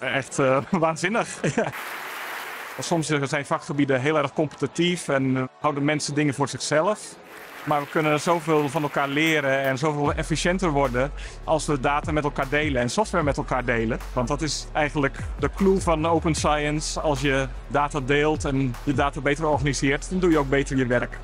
Echt eh, waanzinnig. Soms zijn vakgebieden heel erg competitief en eh, houden mensen dingen voor zichzelf. Maar we kunnen zoveel van elkaar leren en zoveel efficiënter worden als we data met elkaar delen en software met elkaar delen. Want dat is eigenlijk de clue van open science. Als je data deelt en je data beter organiseert, dan doe je ook beter je werk.